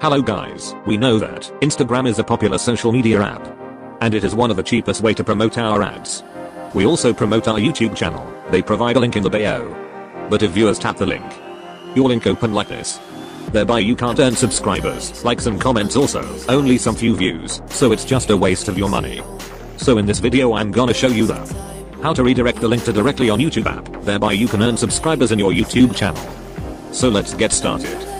Hello guys, we know that Instagram is a popular social media app. And it is one of the cheapest way to promote our ads. We also promote our YouTube channel, they provide a link in the bio. But if viewers tap the link, your link open like this. Thereby you can't earn subscribers, likes and comments also, only some few views, so it's just a waste of your money. So in this video I'm gonna show you the how to redirect the link to directly on YouTube app, thereby you can earn subscribers in your YouTube channel. So let's get started.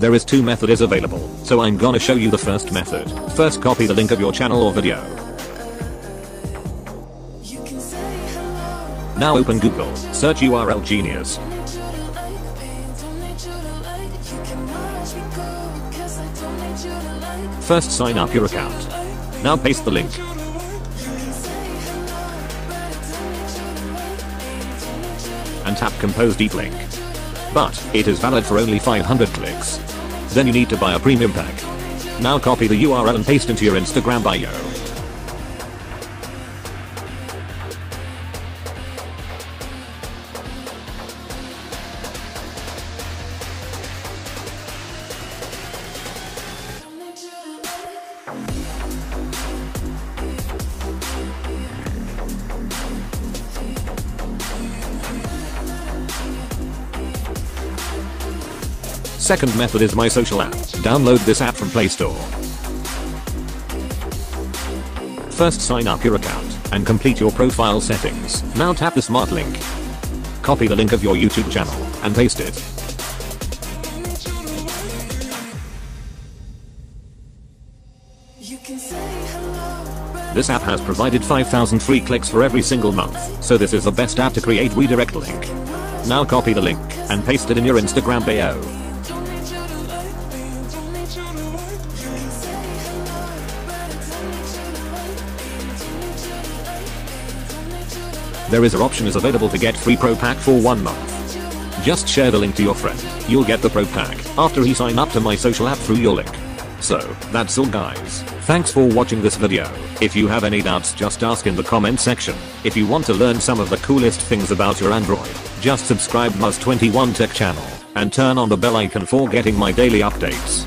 There is two methods available, so I'm gonna show you the first method. First copy the link of your channel or video. Now open Google, search URLgenius. First sign up your account. Now paste the link. And tap compose deep link. But, it is valid for only 500 clicks. Then you need to buy a premium pack. Now copy the URL and paste into your Instagram bio. Second method is my social app. Download this app from Play Store. First sign up your account and complete your profile settings. Now tap the smart link. Copy the link of your YouTube channel and paste it. This app has provided 5000 free clicks for every single month, so this is the best app to create redirect link. Now copy the link and paste it in your Instagram bio. There is a option is available to get free pro pack for one month. Just share the link to your friend, you'll get the pro pack after he sign up to my social app through your link. So, that's all guys. Thanks for watching this video. If you have any doubts just ask in the comment section. If you want to learn some of the coolest things about your Android, just subscribe Muz21 Tech channel and turn on the bell icon for getting my daily updates.